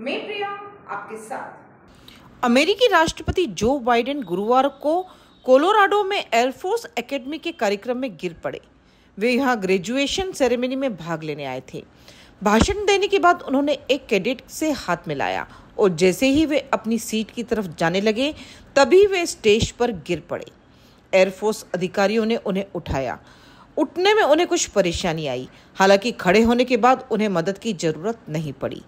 मैं प्रिया, आपके साथ। अमेरिकी राष्ट्रपति जो बाइडेन गुरुवार को कोलोराडो में एयरफोर्स एकेडमी के कार्यक्रम में गिर पड़े। वे यहाँ ग्रेजुएशन सेरेमनी में भाग लेने आए थे। भाषण देने के बाद उन्होंने एक कैडेट से हाथ मिलाया और जैसे ही वे अपनी सीट की तरफ़ जाने लगे, तभी वे स्टेज पर गिर पड़े। एयरफोर्स अधिकारियों ने उन्हें उठाया उठने में उन्हें कुछ परेशानी आई। हालाँकि खड़े होने के बाद उन्हें मदद की ज़रूरत नहीं पड़ी।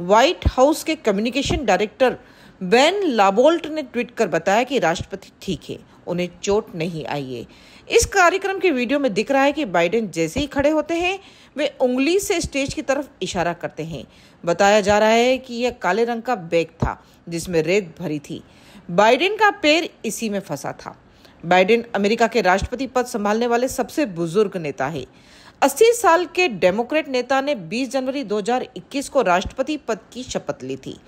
व्हाइट हाउस के कम्युनिकेशन डायरेक्टर बेन लाबोल्ट ने ट्वीट कर बताया कि राष्ट्रपति ठीक है, उन्हें चोट नहीं आई है। इस कार्यक्रम के वीडियो में दिख रहा है कि बाइडेन जैसे ही खड़े होते हैं, वे उंगली से स्टेज की तरफ़ इशारा करते हैं। बताया जा रहा है कि यह काले रंग का बैग था, जिसमें रेत भरी थी। बाइडेन का पैर इसी में फंसा था। बाइडेन अमेरिका के राष्ट्रपति पद संभालने वाले सबसे बुज़ुर्ग नेता है। 80 साल के डेमोक्रेट नेता ने 20 जनवरी 2021 को राष्ट्रपति पद की शपथ ली थी।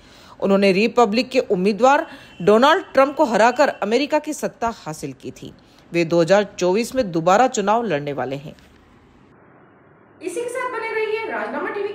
उन्होंने रिपब्लिक के उम्मीदवार डोनाल्ड ट्रंप को हराकर अमेरिका की सत्ता हासिल की थी। वे 2024 में दोबारा चुनाव लड़ने वाले हैं। इसी के साथ बने रहिए राजनामा टीवी